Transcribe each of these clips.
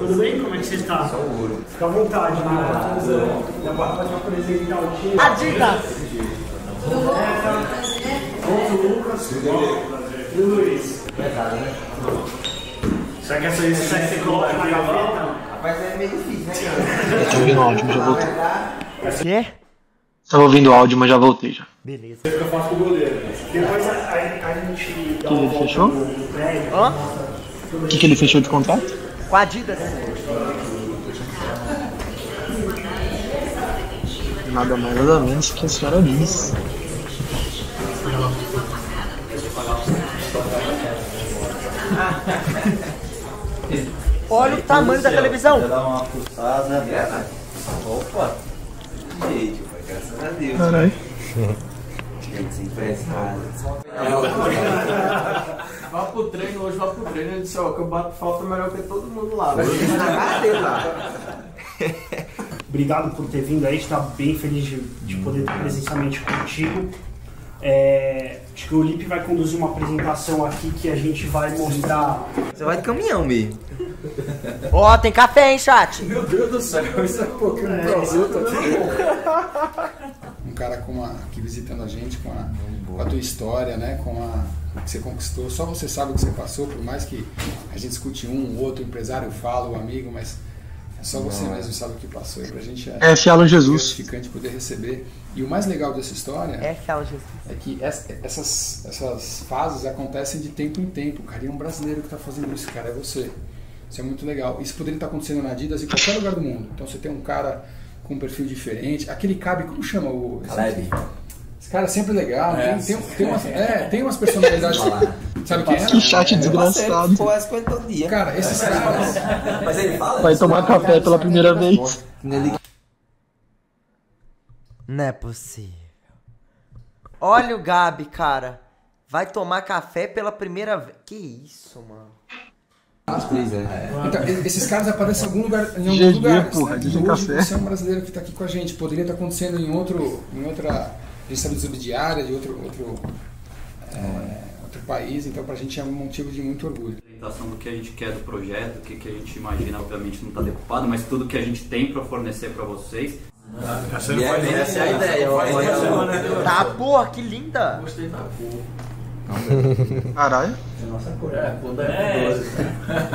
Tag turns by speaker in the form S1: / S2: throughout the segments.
S1: Tudo bem? Como é que você está? Fica à vontade, né? Já pode apresentar o time.
S2: Adidas!
S1: Outro Lucas. E o Luiz. Será que essa aí você coloca na gaveta?
S3: Rapaz, é meio difícil, né, cara?
S4: Tô ouvindo o áudio, mas já voltei.
S2: Quê?
S4: Tava ouvindo o áudio, mas já voltei já.
S2: Beleza.
S1: Eu faço com o goleiro. Depois a, a, a gente dá
S4: Que ele fechou? O que, que ele fechou de contrato?
S2: Com a Adidas.
S4: Nada mais nada menos que a senhora diz.
S2: Olha o tamanho da televisão.
S3: Dá uma fuçada. Opa! Gente, graças a Deus.
S4: Caralho.
S3: Gente, emprestado.
S5: Vá pro treino, hoje vá pro treino. Ele disse, ó, que eu bato falta melhor que todo mundo lá.
S3: Vai dele lá.
S1: Obrigado por ter vindo aí, a gente está bem feliz de, de poder estar presencialmente contigo. É, acho que o Lipe vai conduzir uma apresentação aqui que a gente vai mostrar.
S3: Você vai de caminhão mesmo.
S2: Ó, tem café, hein, chat?
S5: Meu Deus do céu, isso é um pouquinho de produto
S6: um cara com a, aqui visitando a gente com a, com a tua história, né? Com a, o que você conquistou. Só você sabe o que você passou, por mais que a gente escute um, outro empresário fala, o amigo, mas é só você mesmo sabe o que passou. E pra gente é,
S4: É, Jesus.
S6: gratificante poder receber. E o mais legal dessa história
S2: É, Jesus.
S6: é que ess- essas, essas fases acontecem de tempo em tempo, cara. E é um brasileiro que está fazendo isso, cara, é você. Isso é muito legal. Isso poderia estar acontecendo na Adidas em qualquer lugar do mundo. Então você tem um cara com um perfil diferente. Aquele cabe, como chama o.
S3: Caleb.
S6: Esse cara é sempre legal. tem, tem, tem, umas, é, tem umas personalidades. Sabe quem é?
S4: Que chat desgraçado.
S3: Todo dia.
S6: Cara, esses caras.
S3: Mas ele fala?
S4: Vai tomar café pela primeira vez.
S3: Ele
S2: Não é possível. Olha o Gabi, cara. Vai tomar café pela primeira vez. Que isso, mano?
S6: Então, e- esses caras aparecem em algum lugar. Em algum
S4: GG,
S6: lugar.
S4: porra,
S6: E
S4: dizem
S6: hoje
S4: café.
S6: Você é um brasileiro que está aqui com a gente. Poderia estar acontecendo em outro. Em outra. A gente sabe de subsidiária, de outro. outro é, outro país, então pra gente é um motivo de muito orgulho.
S7: apresentação do que a gente quer do projeto, o que, que a gente imagina, obviamente não está decupado, mas tudo que a gente tem para fornecer para vocês.
S5: Essa
S3: E é- essa é a ideia.
S2: Tá, porra, que linda.
S5: Gostei da cor.
S4: Caralho.
S5: É, cor da F12.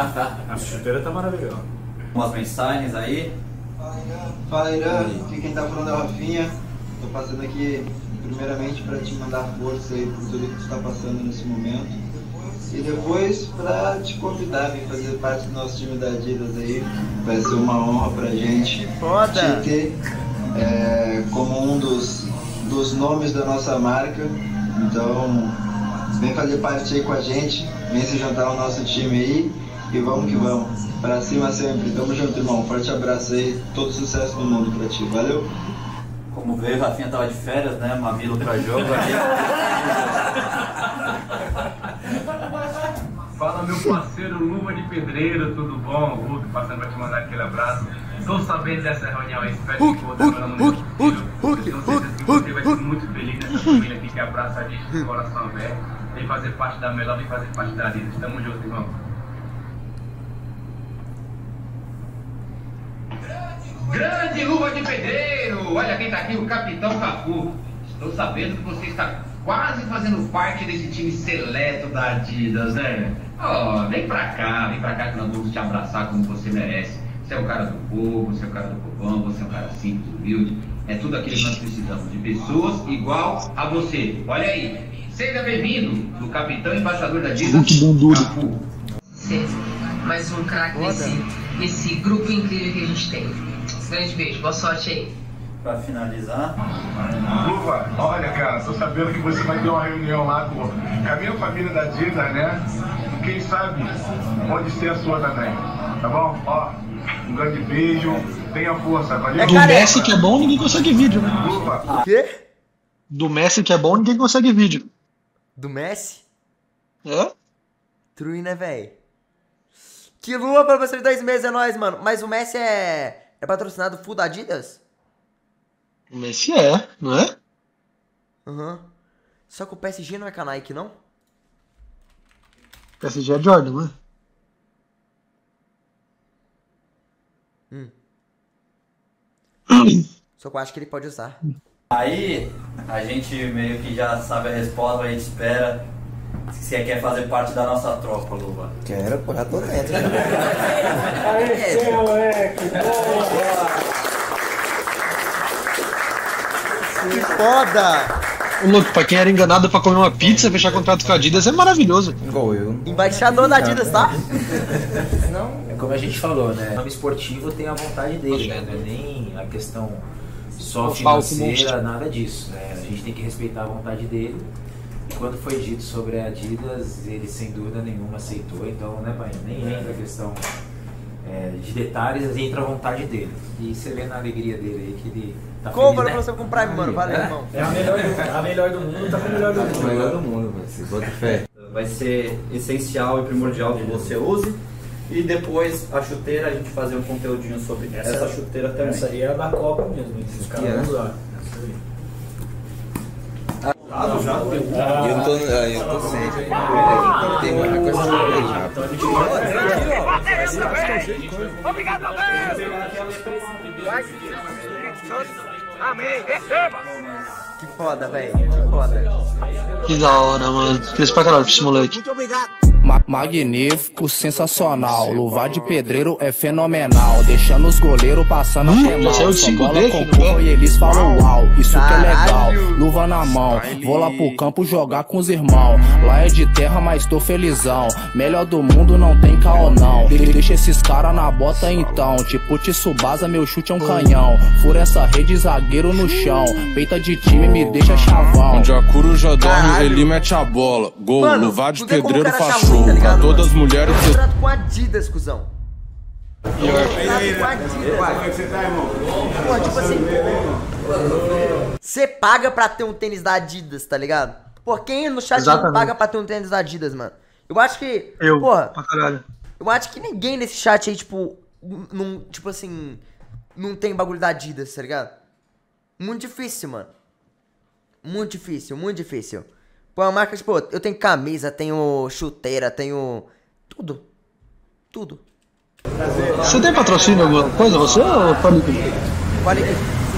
S5: A chuteira tá maravilhosa.
S7: Umas mensagens aí.
S8: Fala Irã, aqui quem tá falando é o Rafinha. Tô passando aqui primeiramente para te mandar força aí por tudo que tu tá passando nesse momento. E depois para te convidar a vir fazer parte do nosso time da Adidas aí. Vai ser uma honra pra gente
S2: Foda.
S8: te ter é, como um dos, dos nomes da nossa marca. Então vem fazer parte aí com a gente, vem se juntar ao nosso time aí e vamos que vamos. Pra cima sempre, tamo junto, irmão. Forte abraço aí, todo sucesso do mundo pra ti, valeu?
S7: Como veio, o Rafinha tava de férias, né? Mamilo para jogo aí.
S9: Fala meu parceiro Luva de Pedreiro, tudo bom? Hulk passando pra te mandar aquele abraço. Tô sabendo dessa reunião aí, espero que nome
S2: Hulk, Hulk, Hulk,
S9: Tenho certeza que você vai ser muito feliz nessa família aqui que abraça a gente o coração aberto. Vem fazer parte da melhor, vem fazer parte da Adidas. Tamo junto, irmão. Grande Pedreiro! Olha quem tá aqui, o Capitão Cafu. Estou sabendo que você está quase fazendo parte desse time seleto da Adidas, né? Ó, vem pra cá, vem pra cá que nós vamos te abraçar como você merece. Você é o cara do povo, você é o cara do povão, você é um cara simples, humilde. É tudo aquilo que nós precisamos, de pessoas igual a você. Olha aí, seja bem-vindo, o capitão embaixador da Adidas. Cafu.
S10: ser mais um craque nesse, nesse grupo incrível que a gente tem. Grande beijo, boa sorte aí.
S7: Para finalizar,
S9: Luva, olha, cara, tô sabendo que você vai ter uma reunião lá com com a minha família da Dida, né? Quem sabe pode ser a sua também. Tá bom? Ó, um grande beijo, tenha força, valeu?
S2: É
S4: Do. Messi que é bom, ninguém consegue vídeo, né?
S9: Luva,
S2: O quê?
S4: Do Messi que é bom, ninguém consegue vídeo.
S2: Do Messi?
S4: É?
S2: True, né, véi? Que lua pra você de dois meses é nóis, mano. Mas o Messi é. É patrocinado full da Adidas?
S4: O Messi é, não é?
S2: Aham. Só que o PSG não é com a Nike, não?
S4: PSG é Jordan, não é?
S2: Só que eu acho que ele pode usar.
S6: Aí, a gente meio que já sabe a resposta, a gente espera. Se você quer fazer parte da nossa tropa, Luva.
S2: Quero, pô, já tô dentro.
S3: Aê, moleque,
S2: Que foda!
S4: Louco, pra quem era enganado pra comer uma pizza, fechar contrato com a Adidas é maravilhoso.
S10: Igual eu.
S2: Embaixador da Adidas, tá?
S11: Não, é como a gente falou, né? O nome esportivo tem a vontade dele, né? Não é nem a questão só financeira, nada disso, né? A gente tem que respeitar a vontade dele. E quando foi dito sobre a Adidas, ele sem dúvida nenhuma aceitou. Então, né, pai? Nem entra a questão é, de detalhes, entra a vontade dele. E você vê na alegria dele aí que ele tá
S2: Compra
S11: feliz, né?
S2: você com Prime, mano. Valeu,
S11: É?
S2: irmão.
S5: É a melhor do, a melhor do mundo, tá com o melhor do
S10: O
S5: mundo.
S10: melhor do mundo, você bota fé.
S6: Vai ser essencial e primordial que você use. E depois a chuteira, a gente fazer um conteúdinho sobre essa,
S5: Essa-
S6: chuteira também.
S5: Essa aí é a da Copa mesmo, hein? os caras vão usar. Essa aí.
S10: E eu tô, ah, eu tô sem. Tem uma coisa pra já.
S2: Que foda, velho. Que foda.
S4: Que da hora, mano. Feliz pra caralho pra esse moleque.
S12: Ma- magnífico, sensacional. Luvar de pedreiro é fenomenal. Deixando os goleiros passando
S4: Hum,
S12: até mal.
S4: é
S12: Só
S4: 5D
S12: bola com
S4: não
S12: curva
S4: é?
S12: e eles falam uau. Isso que é legal. Luva na mão. Vou lá pro campo jogar com os irmãos. Lá é de terra, mas tô felizão. Melhor do mundo não tem caô não. De- Deixa esses caras na bota então. Tipo Tsubasa, meu chute é um canhão. Fura essa rede, zagueiro no chão. Peita de time, me deixa chavão.
S13: Onde a curu já dorme, ele mete a bola. Gol,
S2: Mano,
S13: luvar de pedreiro
S2: cara
S13: show.
S2: tá ligado,
S13: todas as mulheres que
S2: Contrato com Adidas, cuzão.
S4: Pior.
S2: Contrato com Adidas. Pô, tipo assim. Você paga pra ter um tênis da Adidas, tá ligado? Pô, quem no chat não
S4: Exatamente.
S2: paga pra ter um tênis da Adidas, mano? Eu acho que.
S4: Eu,
S2: Porra,
S4: pra caralho.
S2: eu acho que ninguém nesse chat aí, tipo. Não, tipo assim. Não tem bagulho da Adidas, tá ligado? Muito difícil, mano. Muito difícil, muito difícil. Pô, é uma marca, tipo, eu tenho camisa, tenho chuteira, tenho. Tudo. Tudo.
S4: Você tem patrocínio alguma coisa, você ou líquido?
S2: Olha aqui.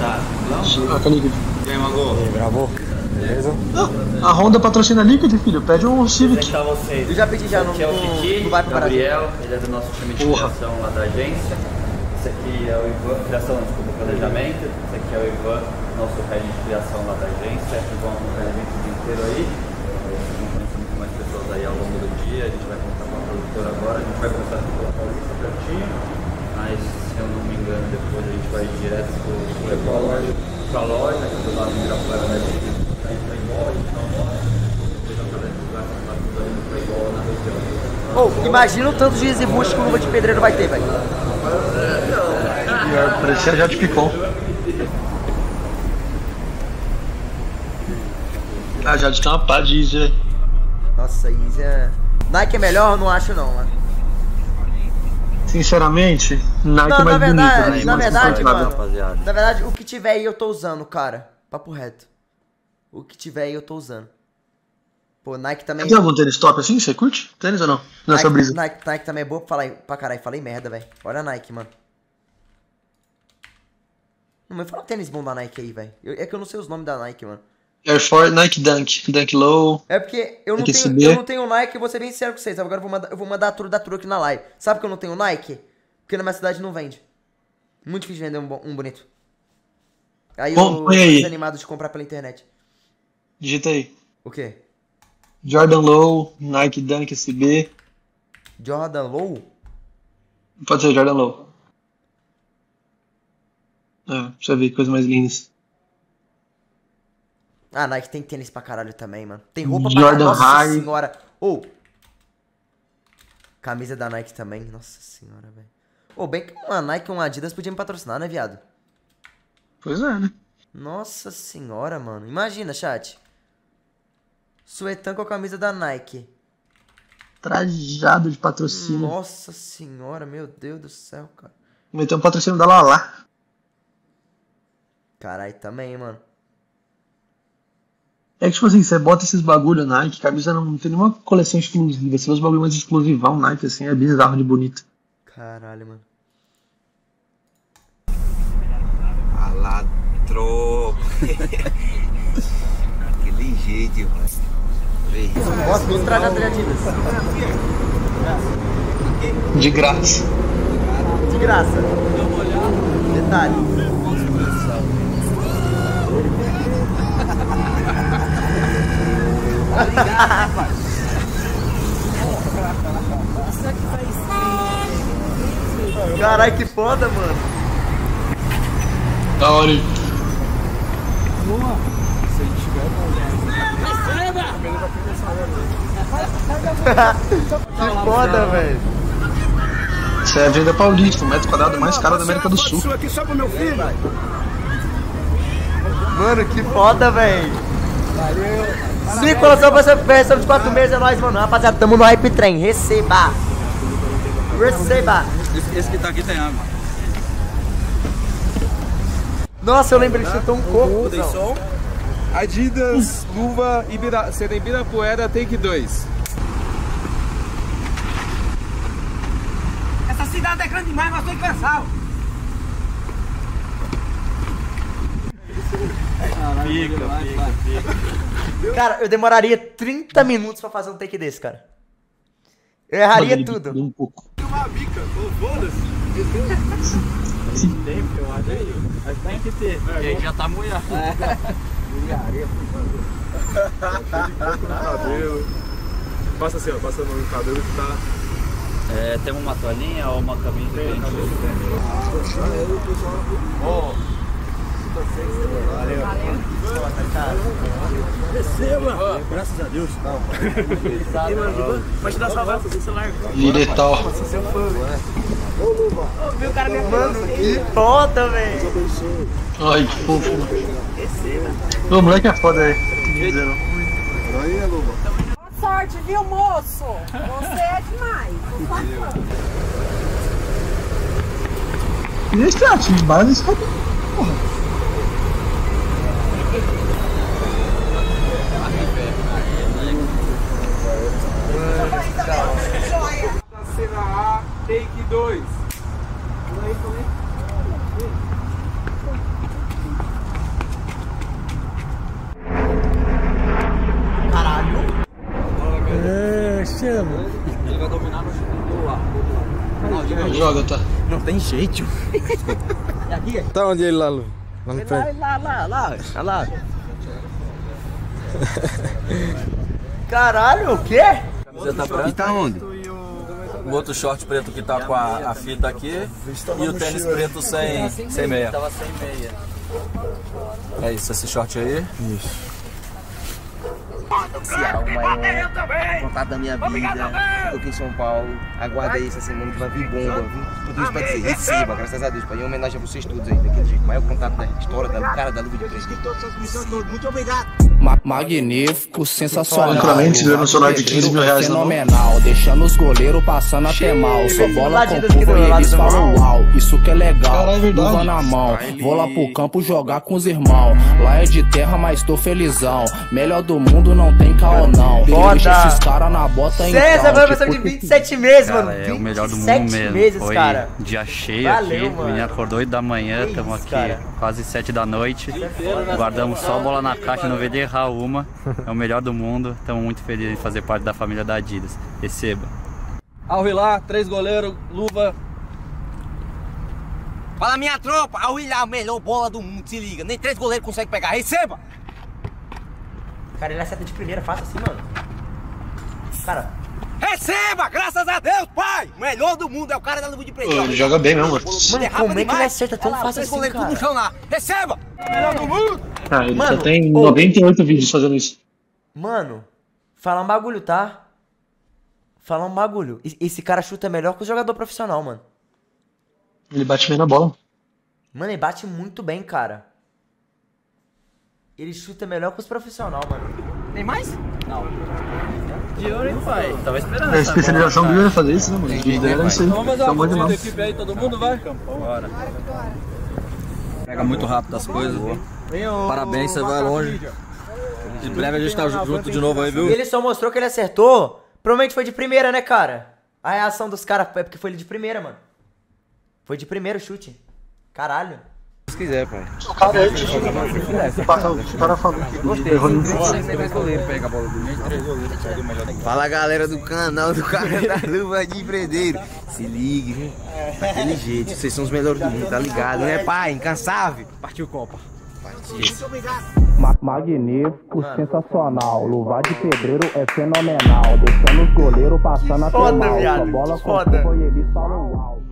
S4: Ah, tá líquido.
S10: E aí, Mago?
S4: Gravou? Beleza? a Honda patrocina líquido, filho. Pede um Civic.
S2: Eu já pedi já, não,
S6: Esse aqui é o
S2: não-
S6: Kiki,
S2: não vai.
S6: Gabriel, ele é do nosso time de
S4: Porra.
S6: criação lá da agência. Esse aqui é o Ivan, criação, desculpa, planejamento. Esse aqui é o Ivan, nosso head de criação lá da agência. Eles vão acompanhar a gente o dia inteiro aí. Vão conhecer muito mais pessoas aí ao longo do dia. A gente vai contar com a produtora agora. A gente vai começar aqui pela Paulista pertinho. Mas, se eu não me engano, depois a gente vai direto pro, pro loja, pra loja, que é do lado de Ibirapuera, né? A gente vai embora, a gente não almoça. Depois vai lugar, lá no Playboy, na região.
S2: Ô, imagina o tanto de exibus que o Luva de Pedreiro vai ter, velho.
S4: Pior, parecia já de picom. Ah, já tem uma pá de Easy.
S2: Nossa, isso é. Nike é melhor? Eu não acho não, mano.
S4: Sinceramente, Nike
S2: Não,
S4: é mais
S2: na verdade,
S4: bonito. né?
S2: na verdade, mano.
S6: rapaziada.
S2: Na verdade, o que tiver aí eu tô usando, cara. Papo reto. O que tiver aí eu tô usando. Pô, Nike também.
S4: Tem algum tênis top assim? Você curte? Tênis ou não? Nessa
S2: Nike,
S4: brisa.
S2: Nike, Nike também é boa pra falar pra caralho. Falei merda, velho. Olha a Nike, mano. Não, mas fala um tênis bom da Nike aí, velho. É que eu não sei os nomes da Nike, mano.
S4: Air Force, Nike Dunk. Dunk Low.
S2: É porque eu não, tenho, eu não tenho Nike, eu vou ser bem sincero com vocês. Agora eu vou mandar, eu vou mandar a tour da tour aqui na live. Sabe que eu não tenho Nike? Porque na minha cidade não vende. Muito difícil vender um, bom- um bonito. Aí
S4: Bom,
S2: eu tô
S4: aí.
S2: desanimado de comprar pela internet.
S4: Digita aí.
S2: O quê?
S4: Jordan Low, Nike Dunk SB.
S2: Jordan Low?
S4: Pode ser Jordan Low. É, pra você ver coisas mais lindas.
S2: Ah, Nike tem tênis pra caralho também, mano. Tem roupa
S4: Jordan
S2: pra Nossa
S4: High.
S2: senhora. Ou. Camisa da Nike também. Nossa senhora, velho. Ô, bem que uma Nike e uma Adidas podiam me patrocinar, né, viado?
S4: Pois é, né?
S2: Nossa senhora, mano. Imagina, chat. Suetan com a camisa da Nike.
S4: Trajado de patrocínio.
S2: Nossa senhora, meu Deus do céu, cara.
S4: Meteu um patrocínio da Lala.
S2: Caralho, também, mano.
S4: É que, tipo assim, você bota esses bagulho Nike, camisa não, não tem nenhuma coleção exclusiva. Você vê os bagulho mais exclusivão Nike, assim, é bizarro de bonito.
S2: Caralho, mano.
S3: Aladro. Aquele jeito, mano.
S2: Nossa, duas trajadas de Adidas.
S4: De graça.
S2: De graça. Detalhe. Caralho, que foda, mano.
S4: Da hora. hein?
S2: que foda, velho.
S4: Isso é a Avenida Paulista, o metro quadrado mais caro da América do Sul.
S2: aqui só pro meu filho. Mano, que foda, velho. Nicolas, só pra essa festa de 4 meses é nóis, mano. Rapaziada, tamo no hype trem. Receba. Receba.
S7: Esse, esse que tá aqui tem água.
S2: Nossa, eu lembrei que chutou um coco.
S14: Tem
S2: cuzão.
S14: som. Adidas, luva, Ibira, CD Ibirapuera, take 2.
S15: Essa cidade é grande demais, mas tô cansado.
S7: Fica, fica, fica.
S2: Cara, eu demoraria 30 minutos pra fazer um take desse, cara. Eu erraria
S4: Bagulho
S2: tudo.
S4: Um pouco.
S14: Uma bica, foda-se.
S7: Tem, eu acho aí. Mas tem que ter. E aí já tá molhado.
S14: cabelo. Passa assim, ó, passa no cabelo que tá.
S7: É, tem uma toalhinha ou uma caminha que a gente
S15: Receba! Graças a Deus. Pode dar sua volta, você larga.
S4: Diretal.
S15: Viu o cara me
S2: Mano, que foda, velho.
S4: Ai, que fofo.
S15: Receba.
S4: O moleque é foda aí. Dizer, não.
S16: Boa sorte, viu, moço? Você é demais. Por favor.
S4: E esse teatro de base, isso vai. Porra.
S14: Cena A, take 2.
S4: É, chama.
S7: Ele vai dominar no chute lá.
S4: Joga, tá.
S15: Não tem jeito. É aqui?
S14: Tá onde ele lá, Lu? Lá no
S15: Lá, lá, lá, lá. Olha lá.
S2: Caralho, o quê?
S7: Camiseta branca.
S3: E tá onde?
S7: O outro short preto que tá com a, a fita aqui. E o tênis preto sem, sem meia. Tava sem meia. É isso, esse short aí. Isso.
S15: Esse é maior contato da minha vida. Tô aqui em São Paulo. Aguarda aí essa semana que vai vir bomba. viu? Tudo isso pra dizer, receba, graças a Deus, pai. Em homenagem a vocês todos aí, daquele jeito. Maior contato da história da cara da luva de presidente. Muito obrigado.
S12: Ma- magnífico, sensacional.
S4: Tranquilamente, no celular de 15 mil reais.
S12: Fenomenal, deixando os goleiros passando até mal. Só bola com curva e eles falam uau. Isso que é legal,
S4: é
S12: luva na mão. Vou lá pro campo jogar com os irmãos. Lá é de terra, mas tô felizão. Melhor do mundo não tem caô não. Deixa esses caras na bota então.
S2: César, vai
S12: tipo,
S2: versão de 27 meses,
S17: Cara,
S2: mano.
S17: é o melhor do mundo
S2: 27
S17: mesmo.
S2: meses,
S17: Foi
S2: cara.
S17: dia cheio
S2: Valeu,
S17: aqui.
S2: mano.
S17: O menino acordou 8 da manhã, estamos aqui
S2: cara.
S17: quase 7 da noite. Guardamos só a bola na caixa, não veio de errar uma. É o melhor do mundo. Estamos muito felizes em fazer parte da família da Adidas. Receba.
S7: Al Hilal, três goleiros, luva.
S15: Fala minha tropa, a William, a melhor bola do mundo, se liga. Nem três goleiros conseguem pegar. Receba!
S2: Cara, ele acerta de primeira, fácil assim, mano. Cara,
S15: Receba! Graças a Deus, pai! Melhor do mundo é o cara da luva de preto.
S4: Ele joga bem mesmo, mano.
S2: Mano, como é que ele acerta tão fácil assim,
S15: goleiros tudo
S2: cara?
S15: no chão lá. Receba! Melhor do mundo!
S4: Ah, ele
S2: Mano,
S4: só tem
S2: ô-
S4: 98 vídeos fazendo isso.
S2: mano, falar um bagulho, tá? Falar um bagulho. Esse cara chuta melhor que o jogador profissional, mano.
S4: Ele bate bem na bola.
S2: Mano, ele bate muito bem, cara. Ele chuta melhor que os profissional, mano.
S15: Tem mais?
S7: Não. De ouro, hein, pai? Tava esperando
S4: A
S7: essa
S4: especialização
S7: cara.
S4: é fazer isso, né, mano? Vídeos dele é isso aí.
S7: Vamos fazer
S4: Tá
S7: uma corrida da equipe aí, todo mundo vai? Bora. Pega muito rápido as coisas. Parabéns, você vai longe.
S3: Em breve a gente tá junto de novo aí, viu?
S2: Ele só mostrou que ele acertou. Provavelmente foi de primeira, né, cara? A reação dos caras é porque foi ele de primeira, mano. Foi de primeiro chute. Caralho.
S15: Se quiser, pai.
S4: O cara é de O cara falou que errou no
S15: pega a bola do Fala galera do canal do cara da luva de empreendeiro. Se ligue, viu? Daquele jeito, vocês são os melhores do mundo, tá ligado, né, pai? Incansável. Partiu Copa. Partiu.
S12: Ma- Magnífico, sensacional. Luvar de pedreiro é fenomenal. Deixando os goleiros passando a
S2: Foda,
S12: mal.
S2: viado,
S12: bola
S2: foda.
S12: foi ele falou uau.